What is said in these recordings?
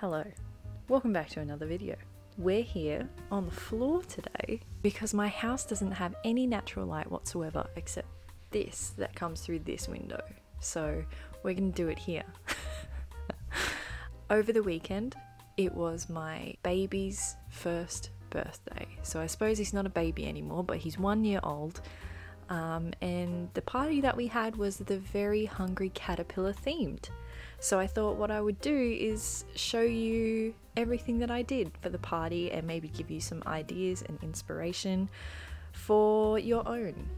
Hello, welcome back to another video. We're here on the floor today because my house doesn't have any natural light whatsoever except this that comes through this window. So we're gonna do it here. Over the weekend, it was my baby's first birthday. So I suppose he's not a baby anymore, but he's one year old. Um, and the party that we had was the very hungry caterpillar themed. So I thought what I would do is show you everything that I did for the party and maybe give you some ideas and inspiration for your own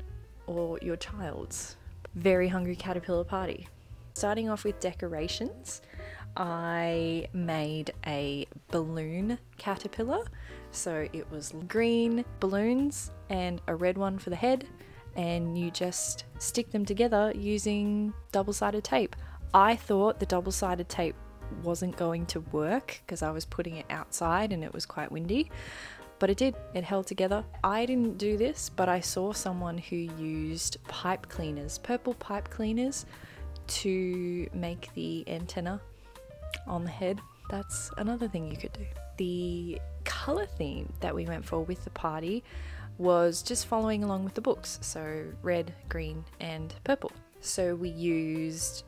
or your child's very hungry caterpillar party. Starting off with decorations, I made a balloon caterpillar. So it was green balloons and a red one for the head, and you just stick them together using double sided tape. I thought the double sided tape wasn't going to work because I was putting it outside and it was quite windy, but it did. It held together. I didn't do this, but I saw someone who used pipe cleaners, purple pipe cleaners, to make the antenna on the head. That's another thing you could do. The color theme that we went for with the party was just following along with the books. So red, green, and purple. So we used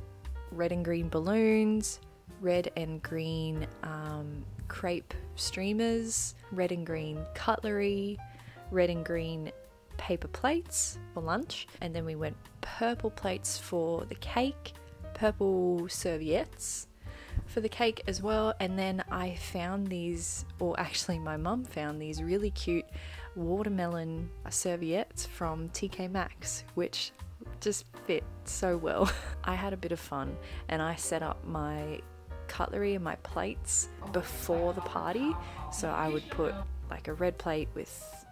red and green balloons, red and green um, crepe streamers, red and green cutlery, red and green paper plates for lunch, and then we went purple plates for the cake, purple serviettes for the cake as well. And then I found these, or actually, my mum found these really cute watermelon serviettes from TK Maxx, which just fit so well. I had a bit of fun and I set up my cutlery and my plates oh, before the party. So I would put like a red plate with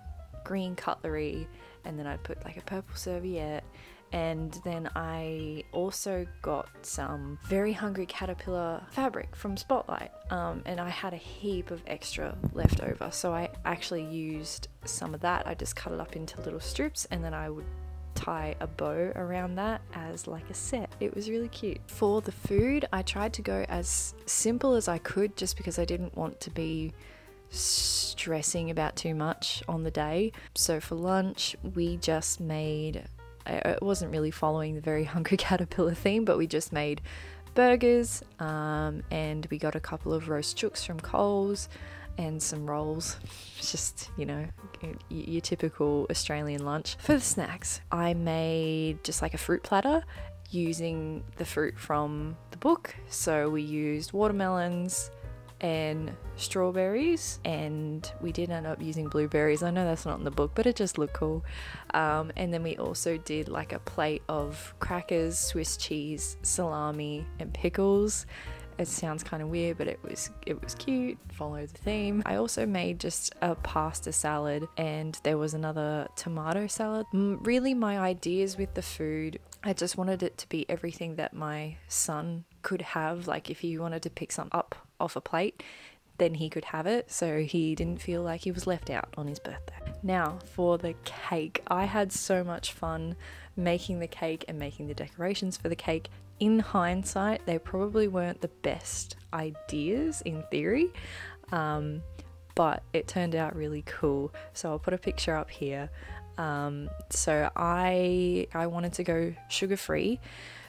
green cutlery and then I'd put like a purple serviette and then I also got some very hungry caterpillar fabric from Spotlight um, and I had a heap of extra left over so I actually used some of that I just cut it up into little strips and then I would tie a bow around that as like a set. It was really cute. For the food, I tried to go as simple as I could just because I didn't want to be stressing about too much on the day. So for lunch, we just made it wasn't really following the very hungry caterpillar theme, but we just made burgers um, and we got a couple of roast chooks from Coles and some rolls. Just, you know, your typical Australian lunch. For the snacks, I made just like a fruit platter using the fruit from the book. So we used watermelons and strawberries, and we did end up using blueberries. I know that's not in the book, but it just looked cool. Um, and then we also did like a plate of crackers, Swiss cheese, salami, and pickles it sounds kind of weird, but it was it was cute. Follow the theme. I also made just a pasta salad, and there was another tomato salad. Really, my ideas with the food, I just wanted it to be everything that my son could have. Like if he wanted to pick some up off a plate, then he could have it so he didn't feel like he was left out on his birthday. Now, for the cake, I had so much fun making the cake and making the decorations for the cake in hindsight, they probably weren't the best ideas in theory, um, but it turned out really cool. So I'll put a picture up here. Um, so I I wanted to go sugar free.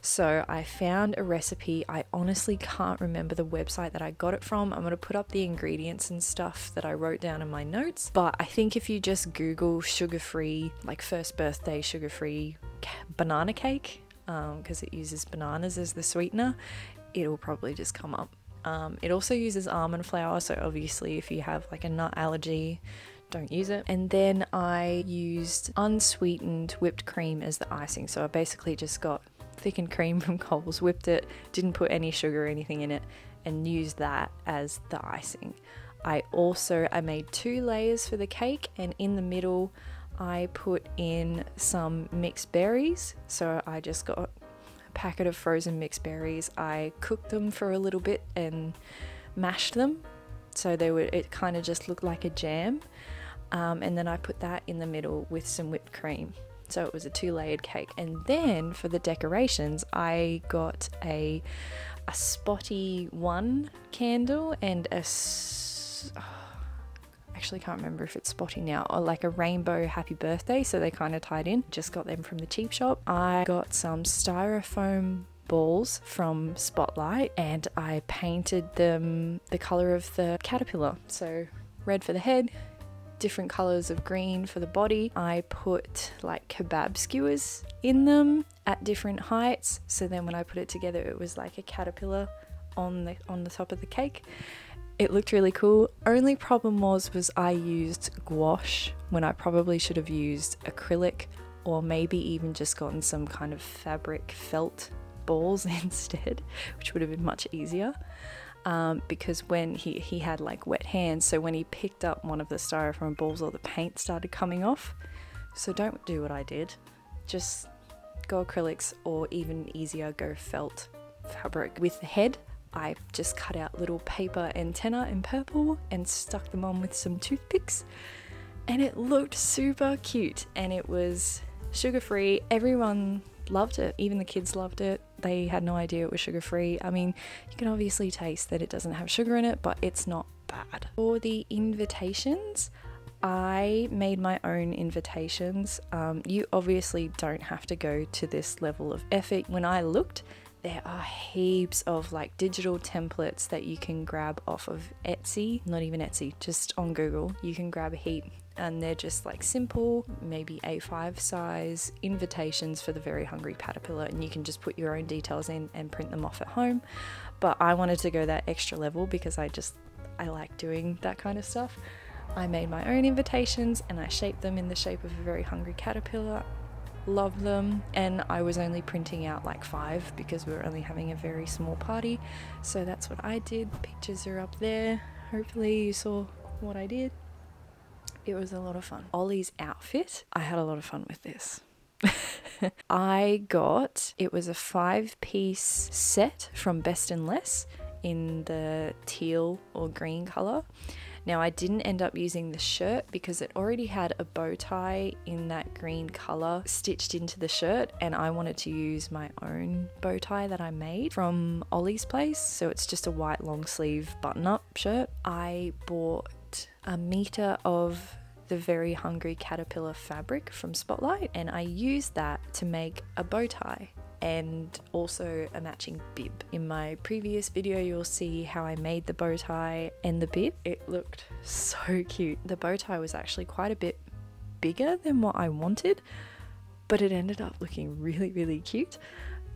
So I found a recipe. I honestly can't remember the website that I got it from. I'm going to put up the ingredients and stuff that I wrote down in my notes. But I think if you just Google sugar free, like first birthday sugar free banana cake, because um, it uses bananas as the sweetener, it'll probably just come up. Um, it also uses almond flour, so obviously, if you have like a nut allergy, don't use it. And then I used unsweetened whipped cream as the icing. So I basically just got thickened cream from Coles, whipped it, didn't put any sugar or anything in it, and used that as the icing. I also I made two layers for the cake, and in the middle I put in some mixed berries. So I just got a packet of frozen mixed berries. I cooked them for a little bit and mashed them. So they were it kind of just looked like a jam. Um, and then I put that in the middle with some whipped cream. So it was a two layered cake. And then for the decorations, I got a a spotty one candle and a. Oh, actually can't remember if it's spotty now or like a rainbow happy birthday so they kind of tied in just got them from the cheap shop i got some styrofoam balls from spotlight and i painted them the color of the caterpillar so red for the head different colors of green for the body. I put like kebab skewers in them at different heights. So then when I put it together, it was like a caterpillar on the on the top of the cake. It looked really cool. Only problem was was I used gouache when I probably should have used acrylic or maybe even just gotten some kind of fabric felt balls instead, which would have been much easier um, because when he, he had like wet hands, so when he picked up one of the styrofoam balls, all the paint started coming off. So don't do what I did. Just go acrylics or even easier, go felt fabric. With the head, I just cut out little paper antenna in purple and stuck them on with some toothpicks. And it looked super cute and it was sugar free. Everyone loved it, even the kids loved it they had no idea it was sugar free. I mean, you can obviously taste that it doesn't have sugar in it, but it's not bad. For the invitations, I made my own invitations. Um, you obviously don't have to go to this level of effort. When I looked, there are heaps of like digital templates that you can grab off of Etsy, not even Etsy, just on Google. You can grab a heap and they're just like simple, maybe A5 size invitations for the very hungry caterpillar, and you can just put your own details in and print them off at home. But I wanted to go that extra level because I just I like doing that kind of stuff. I made my own invitations and I shaped them in the shape of a very hungry caterpillar. Love them, and I was only printing out like five because we were only having a very small party. So that's what I did. Pictures are up there. Hopefully, you saw what I did. It was a lot of fun. Ollie's outfit, I had a lot of fun with this. I got it was a five piece set from Best and Less in the teal or green color. Now, I didn't end up using the shirt because it already had a bow tie in that green color stitched into the shirt, and I wanted to use my own bow tie that I made from Ollie's Place. So it's just a white long sleeve button up shirt. I bought a meter of the very hungry caterpillar fabric from Spotlight and I used that to make a bow tie and also a matching bib. In my previous video, you'll see how I made the bow tie and the bib. It looked so cute. The bow tie was actually quite a bit bigger than what I wanted, but it ended up looking really, really cute.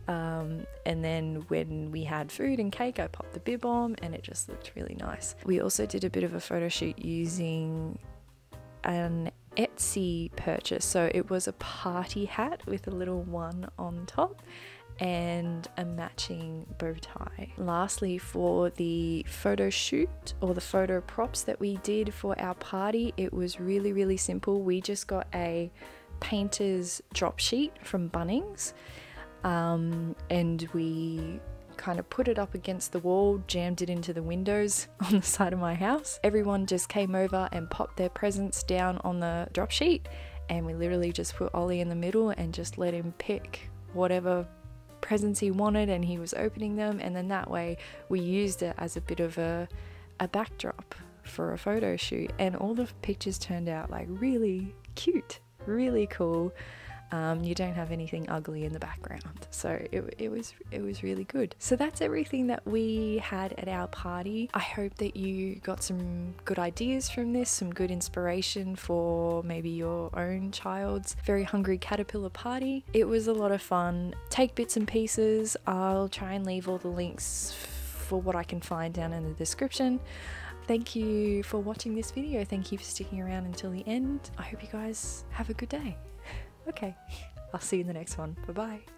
Um, and then when we had food and cake, I popped the bib on and it just looked really nice. We also did a bit of a photo shoot using an Etsy purchase. So it was a party hat with a little one on top and a matching bow tie. Lastly, for the photo shoot or the photo props that we did for our party, it was really, really simple. We just got a painter's drop sheet from Bunnings um, and we kind of put it up against the wall, jammed it into the windows on the side of my house. Everyone just came over and popped their presents down on the drop sheet, and we literally just put Ollie in the middle and just let him pick whatever presents he wanted, and he was opening them. And then that way, we used it as a bit of a, a backdrop for a photo shoot, and all the pictures turned out like really cute, really cool. Um, you don't have anything ugly in the background. So it, it was it was really good. So that's everything that we had at our party. I hope that you got some good ideas from this, some good inspiration for maybe your own child's very hungry caterpillar party. It was a lot of fun. Take bits and pieces. I'll try and leave all the links for what I can find down in the description. Thank you for watching this video. Thank you for sticking around until the end. I hope you guys have a good day. Okay, I'll see you in the next one. Bye bye.